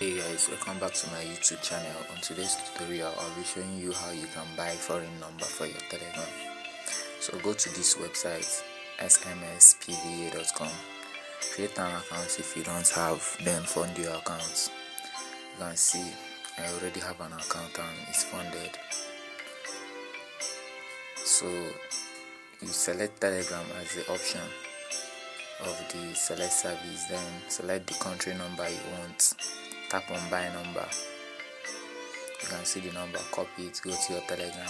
hey guys welcome back to my youtube channel. On today's tutorial i'll be showing you how you can buy foreign number for your telegram. So go to this website smspva.com create an account if you don't have then fund your account. You can see i already have an account and it's funded. So you select telegram as the option of the select service then select the country number you want tap on buy number. You can see the number copy it go to your telegram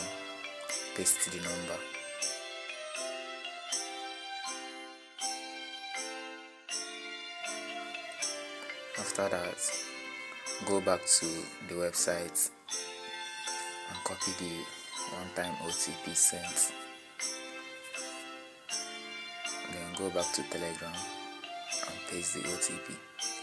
paste the number. After that go back to the website and copy the one-time OTP sent. Then go back to telegram and paste the OTP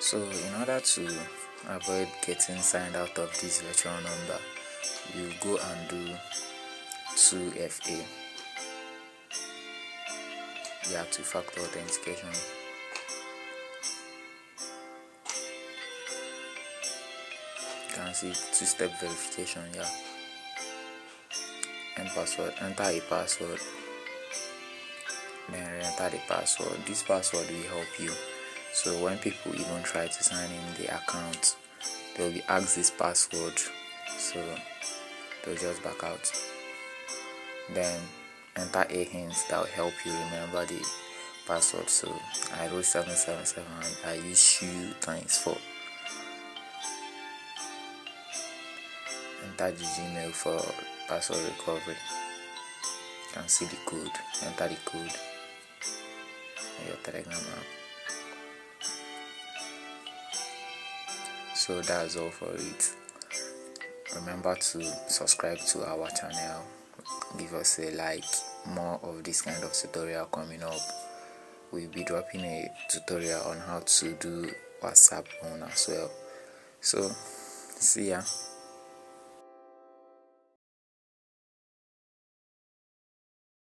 so in order to avoid getting signed out of this virtual number you go and do 2FA yeah two-factor authentication can see two-step verification yeah. And password enter a password. Then enter the password. This password will help you. So when people even try to sign in the account they'll be asked this password. So they'll just back out. Then enter a hint that will help you remember the password. So i wrote 777 and i use shoe times 4 enter the gmail for password recovery. You can see the code. Enter the code. On your telegram app. So that's all for it. Remember to subscribe to our channel. Give us a like. More of this kind of tutorial coming up. We'll be dropping a tutorial on how to do whatsapp on as well. So see ya